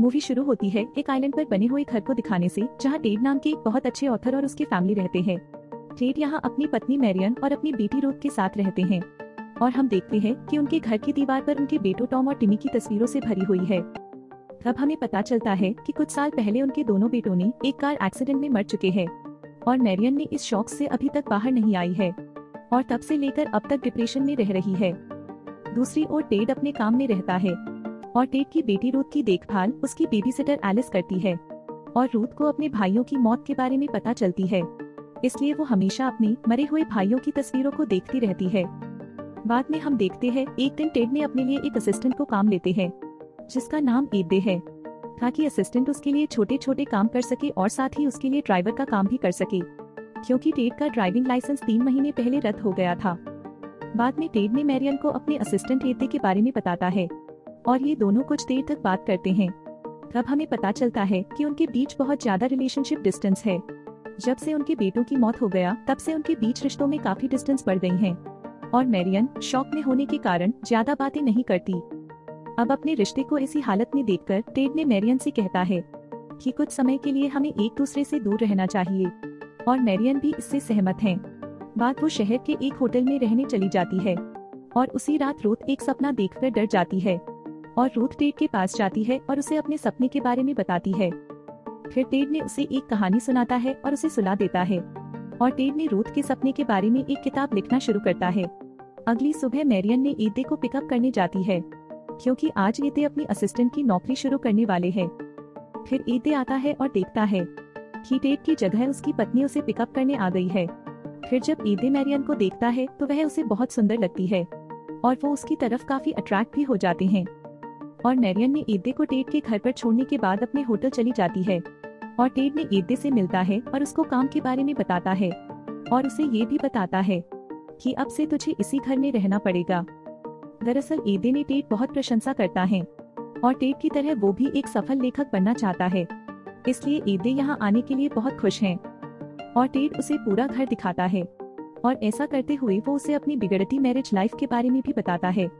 Movie शुरू होती है एक आइलैंड पर बने हुए घर को दिखाने से, जहाँ टेड नाम के एक बहुत अच्छे ऑथर और उसकी फैमिली रहते हैं। टेड यहाँ अपनी पत्नी मैरियन और अपनी बेटी रूथ के साथ रहते हैं। और हम देखते हैं कि उनके घर की दीवार पर उनके बेटों टॉम और टिमी की तस्वीरों से भरी हुई है। तब हमें पता चलता है कि कुछ साल पहले उनके दोनों बेटों ने एक कार एक्सीडेंट में मर चुके हैं। और मैरियन ने इस शौक से अभी तक बाहर नहीं आई है। और तब से लेकर अब तक डिप्रेशन में रह रही है। दूसरी ओर टेड अपने काम में रहता है। और टेड की बेटी रूथ की देखभाल उसकी बेबी सिटर एलिस करती है। और रूथ को अपने भाइयों की मौत के बारे में पता चलती है। इसलिए वो हमेशा अपने मरे हुए भाइयों की तस्वीरों को देखती रहती है। बाद में हम देखते हैं, एक दिन टेड ने अपने लिए एक असिस्टेंट को काम लेते हैं, जिसका नाम एदे है। ताकि असिस्टेंट उसके लिए छोटे छोटे काम कर सके और साथ ही उसके लिए ड्राइवर का काम भी कर सके। क्योंकि टेड का ड्राइविंग लाइसेंस तीन महीने पहले रद्द हो गया था। बाद में टेड ने मैरियन को अपने असिस्टेंट एदे के बारे में बताता है। और ये दोनों कुछ देर तक बात करते हैं। तब हमें पता चलता है कि उनके बीच बहुत ज़्यादा रिलेशनशिप डिस्टेंस है। जब से उनके बेटों की मौत हो गया, तब से उनके बीच रिश्तों में काफ़ी डिस्टेंस बढ़ गई है। और मैरियन, शौक में होने के कारण, ज़्यादा बातें नहीं करती। अब अपने रिश्ते को इसी हालत में देखकर, टेड ने मैरियन से कहता है कि कुछ समय के लिए हमें एक दूसरे से दूर रहना चाहिए। और मैरियन भी इससे सहमत है। बात वो शहर के एक होटल में रहने चली जाती है। और उसी रात रूथ एक सपना देखकर डर जाती है। और रूथ टेड के पास जाती है और उसे अपने सपने के बारे में बताती है। फिर टेड ने उसे एक कहानी सुनाता है और उसे सुला देता है। और टेड ने रूथ के सपने के बारे में एक किताब लिखना शुरू करता है। अगली सुबह मैरियन ने ईदे को पिकअप करने जाती है। क्योंकि आज ईदे अपनी असिस्टेंट की नौकरी शुरू करने वाले हैं। फिर ईदे आता है और देखता है कि टेड की जगह उसकी पत्नी उसे पिकअप करने आ गई है। फिर जब ईदे मैरियन को देखता है तो वह उसे बहुत सुंदर लगती है। और वो उसकी तरफ़ काफ़ी अट्रैक्ट भी हो जाते हैं। और मैरियन ने ईदे को टेट के घर पर छोड़ने के बाद अपने होटल चली जाती है। और टेट ने ईदे से मिलता है और उसको काम के बारे में बताता है। और उसे ये भी बताता है कि अब से तुझे इसी घर में रहना पड़ेगा। दरअसल ईदे ने टेट बहुत प्रशंसा करता है और टेट की तरह वो भी एक सफल लेखक बनना चाहता है। इसलिए ईदे यहाँ आने के लिए बहुत खुश हैं। और टेट उसे पूरा घर दिखाता है और ऐसा करते हुए वो उसे अपनी बिगड़ती मैरिज लाइफ के बारे में भी बताता है।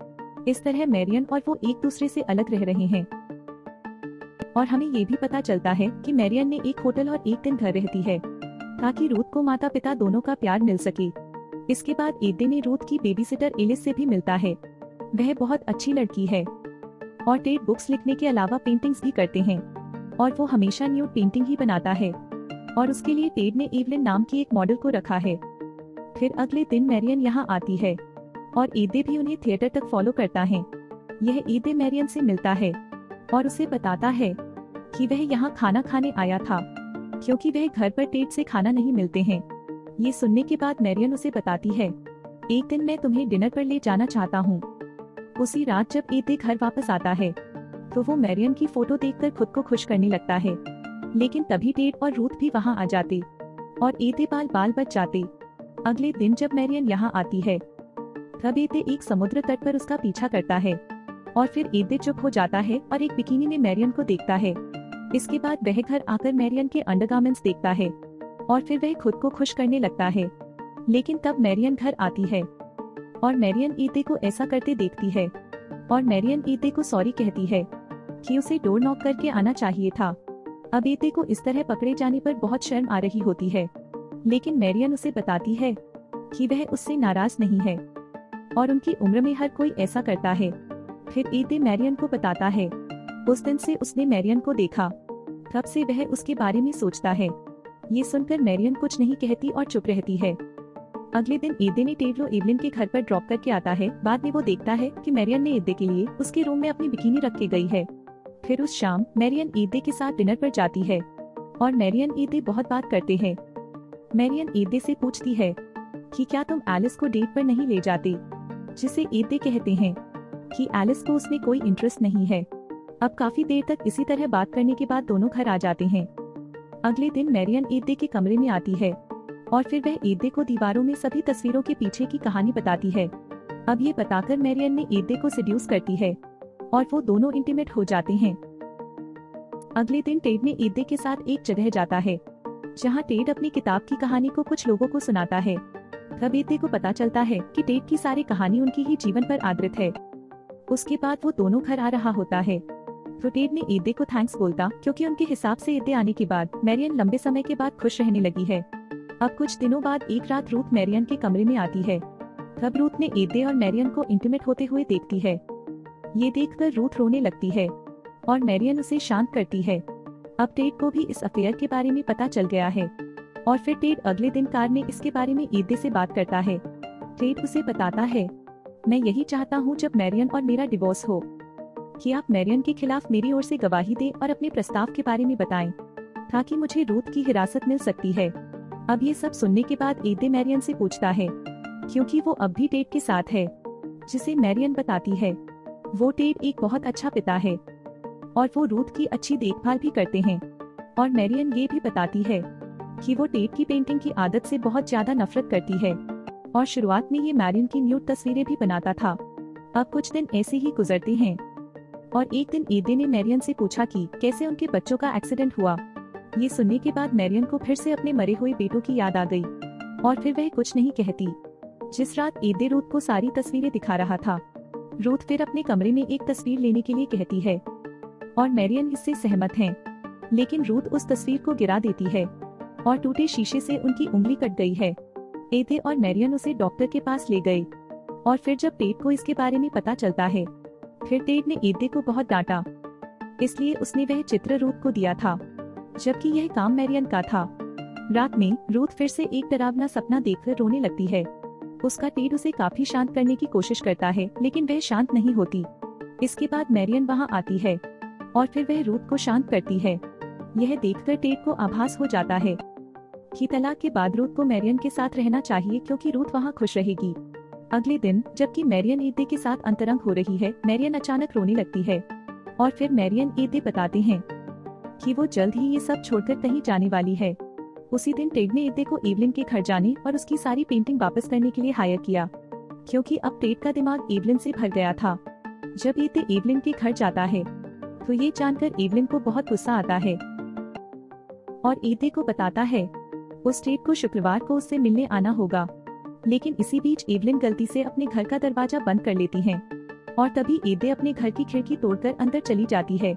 इस तरह मैरियन और वो एक दूसरे से अलग रह रहे हैं। और हमें ये भी पता चलता है कि मैरियन ने एक होटल और एक दिन घर रहती है, ताकि रूथ को माता पिता दोनों का प्यार मिल सके। इसके बाद ईदे ने रूथ की बेबीसिटर एलिस से भी मिलता है। वह बहुत अच्छी लड़की है। और टेड बुक्स लिखने के अलावा पेंटिंग्स भी करते हैं। और वो हमेशा न्यू पेंटिंग ही बनाता है। और उसके लिए टेड ने एवलिन नाम की एक मॉडल को रखा है। फिर अगले दिन मैरियन यहाँ आती है। और ईदे भी उन्हें थिएटर तक फॉलो करता है। यह ईदे मैरियन से मिलता है और उसे बताता है कि वह यहाँ खाना खाने आया था, क्योंकि वह घर पर टेट से खाना नहीं मिलते हैं। ये सुनने के बाद मैरियन उसे बताती है, एक दिन मैं तुम्हें डिनर पर ले जाना चाहता हूँ। उसी रात जब ईदे घर वापस आता है तो वो मैरियन की फ़ोटो देखकर खुद को खुश करने लगता है। लेकिन तभी टेट और रूथ भी वहाँ आ जाते और ईदे बाल बाल बच जाते। अगले दिन जब मैरियन यहाँ आती है तब ईदे एक समुद्र तट पर उसका पीछा करता है। और फिर ईदे चुप हो जाता है और एक बिकिनी में मैरियन को देखता है। इसके बाद वह घर आकर मैरियन के अंडरगार्मेंट्स देखता है। और फिर वह खुद को खुश करने लगता है। लेकिन तब मैरियन घर आती है। और मैरियन ईदे को ऐसा करते देखती है। और मैरियन ईदे को सॉरी कहती है कि उसे डोर नॉक करके आना चाहिए था। अब ईदे को इस तरह पकड़े जाने पर बहुत शर्म आ रही होती है। लेकिन मैरियन उसे बताती है कि वह उससे नाराज़ नहीं है। और उनकी उम्र में हर कोई ऐसा करता है। फिर ईदे मैरियन को बताता है। उस दिन से उसने मैरियन को देखा। तब से वह उसके बारे में सोचता है। ये सुनकर मैरियन कुछ नहीं कहती और चुप रहती है। अगले दिन ईदे ने टेवलो एवलिन के घर पर ड्रॉप करके आता है। बाद में वो देखता है कि मैरियन ने ईदे के लिए उसके रूम में अपनी बिकिनी रख के गई है। फिर उस शाम मैरियन ईदे के साथ डिनर पर जाती है। और मैरियन ईदे बहुत बात करते हैं। मैरियन ईदे से पूछती है कि क्या तुम एलिस को डेट पर नहीं ले जाते? जिसे ईदे कहते हैं कि एलिस को उसमें कोई इंटरेस्ट नहीं है। अब काफ़ी देर तक इसी तरह बात करने के बाद दोनों घर आ जाते हैं। अगले दिन मैरियन ईदे के कमरे में आती है और फिर वह ईदे को दीवारों में सभी तस्वीरों के पीछे की कहानी बताती है। अब ये बताकर मैरियन ने ईदे को सिड्यूस करती है और वो दोनों इंटीमेट हो जाते हैं। अगले दिन टेड ने ईदे के साथ एक जगह जाता है, जहाँ टेड अपनी किताब की कहानी को कुछ लोगों को सुनाता है। तब ईदे को पता चलता है कि टेड की सारी कहानी उनकी ही जीवन पर आधारित है। उसके बाद वो दोनों घर आ रहा होता है। तो टेड ने ईदे को थैंक्स बोलता, क्योंकि उनके हिसाब से ईदे आने के बाद मैरियन लंबे समय के बाद खुश रहने लगी है। अब कुछ दिनों बाद एक रात रूथ मैरियन के कमरे में आती है। तब रूथ ने ईदे और मैरियन को इंटीमेट होते हुए देखती है। ये देखकर रूथ रोने लगती है और मैरियन उसे शांत करती है। अब टेट को भी इस अफेयर के बारे में पता चल गया है। और फिर टेड अगले दिन कार में इसके बारे में ईदे से बात करता है। टेड उसे बताता है, मैं यही चाहता हूँ जब मैरियन और मेरा डिवोर्स हो, कि आप मैरियन के खिलाफ मेरी ओर से गवाही दें और अपने प्रस्ताव के बारे में बताएँ, ताकि मुझे रूथ की हिरासत मिल सकती है। अब ये सब सुनने के बाद ईदे मैरियन से पूछता है, क्योंकि वो अब भी टेड के साथ है, जिसे मैरियन बताती है। वो टेड एक बहुत अच्छा पिता है, और वो रूथ की अच्छी देखभाल भी करते हैं, और मैरियन ये भी बताती है कि वो टेड की पेंटिंग की आदत से बहुत ज़्यादा नफरत करती है। और शुरुआत में ये मैरियन की न्यूट तस्वीरें भी बनाता था। अब कुछ दिन ऐसे ही गुजरते हैं। और एक दिन ईदे ने मैरियन से पूछा कि कैसे उनके बच्चों का एक्सीडेंट हुआ। ये सुनने के बाद मैरियन को फिर से अपने मरे हुए बेटों की याद आ गई। और फिर वह कुछ नहीं कहती। जिस रात ईदे रूथ को सारी तस्वीरें दिखा रहा था रूथ फिर अपने कमरे में एक तस्वीर लेने के लिए कहती है। और मैरियन इससे सहमत है। लेकिन रूथ उस तस्वीर को गिरा देती है। और टूटे शीशे से उनकी उंगली कट गई है। एथे और मैरियन उसे डॉक्टर के पास ले गए। और फिर जब टेड को इसके बारे में पता चलता है, फिर टेड ने एथे को बहुत डांटा। इसलिए उसने वह चित्र रूथ को दिया था, जबकि यह काम मैरियन का था। रात में, रूथ फिर से एक डरावना सपना देखकर रोने लगती है। उसका टेट उसे काफ़ी शांत करने की कोशिश करता है, लेकिन वह शांत नहीं होती। इसके बाद मैरियन वहाँ आती है, और फिर वह रूथ को शांत करती है। यह देखकर टेट को आभास हो जाता है। कि तलाक के बाद रूथ को मैरियन के साथ रहना चाहिए क्योंकि रूथ वहाँ खुश रहेगी। अगले दिन, जबकि मैरियन ईदे के साथ अंतरंग हो रही है, मैरियन अचानक रोने लगती है। और फिर मैरियन ईदे बताते हैं कि वो जल्द ही ये सब छोड़कर कहीं जाने वाली है। उसी दिन टेड ने ईदे को एवलिन के घर जाने और उसकी सारी पेंटिंग वापस करने के लिए हायर किया। क्योंकि अब टेड का दिमाग एवलिन से भर गया था। जब ईदे एवलिन के घर जाता है तो ये जानकर एवलिन को बहुत गुस्सा आता है। और ईदे को बताता है उस टेड को शुक्रवार को उससे मिलने आना होगा। लेकिन इसी बीच एवलिन गलती से अपने घर का दरवाज़ा बंद कर लेती है। और तभी ईदे अपने घर की खिड़की तोड़कर अंदर चली जाती है।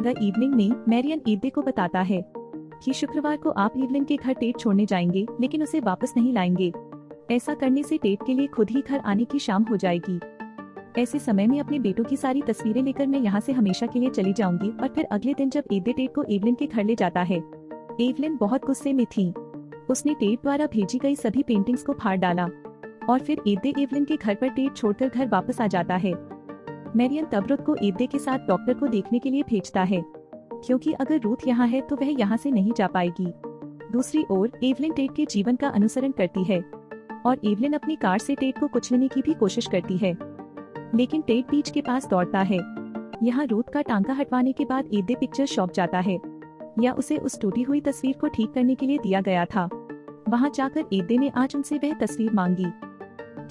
द इवनिंग में मैरियन ईदे को बताता है कि शुक्रवार को आप इवलिन के घर टेट छोड़ने जाएँगे, लेकिन उसे वापस नहीं लाएँगे। ऐसा करने से टेट के लिए खुद ही घर आने की शाम हो जाएगी। ऐसे समय में अपने बेटों की सारी तस्वीरें लेकर मैं यहाँ से हमेशा के लिए चली जाऊँगी, और फिर अगले दिन जब एदे टेट को एवलिन के घर ले जाता है। एवलिन बहुत गुस्से में थी। उसने टेट द्वारा भेजी गई सभी पेंटिंग्स को फाड़ डाला और फिर ईदे एवलिन के घर पर टेट छोड़कर घर वापस आ जाता है। मैरियन तबरुत को ईदे के साथ डॉक्टर को देखने के लिए भेजता है, क्योंकि अगर रूथ यहाँ है तो वह यहाँ से नहीं जा पाएगी। दूसरी ओर एवलिन टेट के जीवन का अनुसरण करती है और एवलिन अपनी कार से टेट को कुचलने की भी कोशिश करती है। लेकिन टेट बीच के पास दौड़ता है। यहाँ रूथ का टांका हटवाने के बाद ईदे पिक्चर शॉप जाता है। या उसे उस टूटी हुई तस्वीर को ठीक करने के लिए दिया गया था। वहाँ जाकर ईदे ने आज उनसे वह तस्वीर मांगी।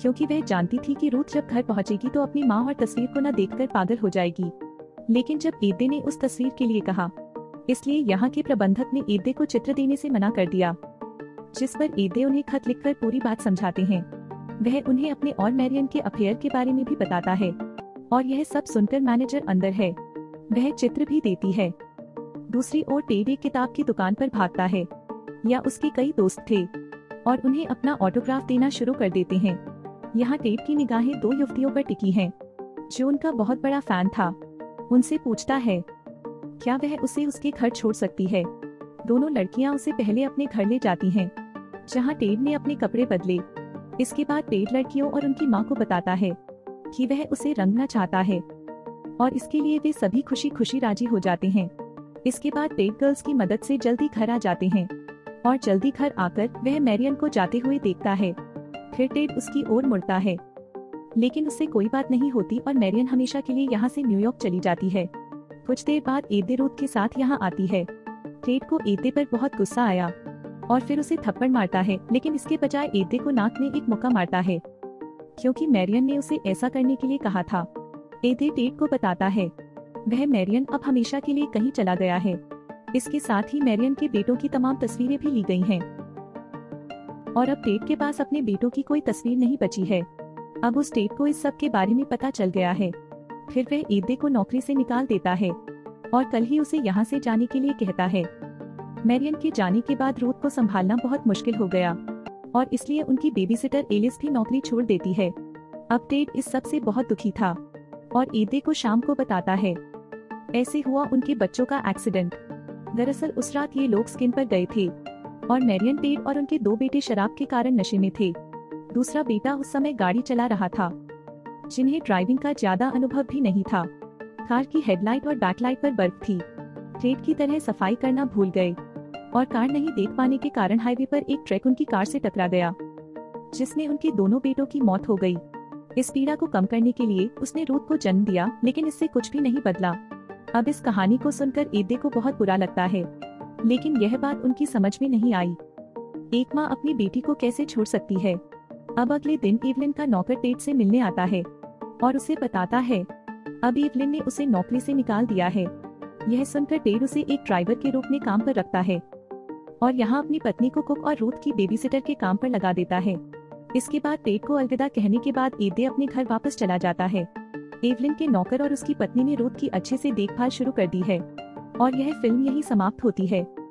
क्योंकि वह जानती थी कि रूथ जब घर पहुंचेगी तो अपनी माँ और तस्वीर को न देखकर पागल हो जाएगी। लेकिन जब ईदे ने उस तस्वीर के लिए कहा, इसलिए यहाँ के प्रबंधक ने ईदे को चित्र देने से मना कर दिया। जिस पर ईदे उन्हें खत लिखकर पूरी बात समझाते हैं। वह उन्हें अपने और मैरियन के अफेयर के बारे में भी बताता है। और यह सब सुनकर मैनेजर अंदर है। वह चित्र भी देती है। दूसरी ओर टेड किताब की दुकान पर भागता है या उसके कई दोस्त थे और उन्हें अपना ऑटोग्राफ देना शुरू कर देते हैं। यहाँ टेप की निगाहें दो युवतियों पर टिकी हैं, जो उनका बहुत बड़ा फ़ैन था। उनसे पूछता है क्या वह उसे उसके घर छोड़ सकती है? दोनों लड़कियाँ उसे पहले अपने घर ले जाती हैं, जहाँ टेड ने अपने कपड़े बदले। इसके बाद टेड लड़कियों और उनकी माँ को बताता है कि वह उसे रंगना चाहता है और इसके लिए वे सभी खुशी खुशी राज़ी हो जाते हैं। इसके बाद टेड गर्ल्स की मदद से जल्दी घर आ जाते हैं। और जल्दी घर आकर वह मैरियन को जाते हुए देखता है। फिर टेड उसकी ओर मुड़ता है। लेकिन उससे कोई बात नहीं होती और मैरियन हमेशा के लिए यहाँ से न्यूयॉर्क चली जाती है। कुछ देर बाद एदे रूथ के साथ यहाँ आती है। टेड को एदे पर बहुत गुस्सा आया। और फिर उसे थप्पड़ मारता है, लेकिन इसके बजाय एदे को नाक में एक मुक्का मारता है। क्योंकि मैरियन ने उसे ऐसा करने के लिए कहा था। एदे टेड को बताता है। वह मैरियन अब हमेशा के लिए कहीं चला गया है। इसके साथ ही मैरियन के बेटों की तमाम तस्वीरें भी ली गई हैं। और अब टेट के पास अपने बेटों की कोई तस्वीर नहीं बची है। अब उस टेट को इस सब के बारे में पता चल गया है। फिर वह ईदे को नौकरी से निकाल देता है और कल ही उसे यहाँ से जाने के लिए कहता है। मैरियन के जाने के बाद रूथ को संभालना बहुत मुश्किल हो गया और इसलिए उनकी बेबीसिटर एलिस भी नौकरी छोड़ देती है। अब टेट इस सबसे बहुत दुखी था और ईदे को शाम को बताता है। ऐसे हुआ उनके बच्चों का एक्सीडेंट दरअसल उस रात ये लोग स्किन पर गए थे। और मैरियन टेड और उनके दो बेटे शराब के कारण नशे में थे। दूसरा बेटा उस समय गाड़ी चला रहा था। जिन्हें ड्राइविंग का ज़्यादा अनुभव भी नहीं था। कार की हेडलाइट और बैकलाइट पर बर्फ़ थी। टेड की तरह सफ़ाई करना भूल गए। और कार नहीं देख पाने के कारण हाईवे पर एक ट्रक उनकी कार से टकरा गया। जिसने उनके दोनों बेटों की मौत हो गई। इस पीड़ा को कम करने के लिए उसने रूथ को जन्म दिया, लेकिन इससे कुछ भी नहीं बदला। अब इस कहानी को सुनकर ईदे को बहुत बुरा लगता है। लेकिन यह बात उनकी समझ में नहीं आई। एक माँ अपनी बेटी को कैसे छोड़ सकती है? अब अगले दिन इवलिन का नौकर टेट से मिलने आता है और उसे बताता है। अब इवलिन ने उसे नौकरी से निकाल दिया है। यह सुनकर टेड उसे एक ड्राइवर के रूप में काम पर रखता है और यहाँ अपनी पत्नी को कुक और रूथ की बेबीसिटर के काम पर लगा देता है। इसके बाद टेट को अलविदा कहने के बाद ईदे अपने घर वापस चला जाता है। एवलिन के नौकर और उसकी पत्नी ने रूथ की अच्छे से देखभाल शुरू कर दी है। और यह फ़िल्म यही समाप्त होती है।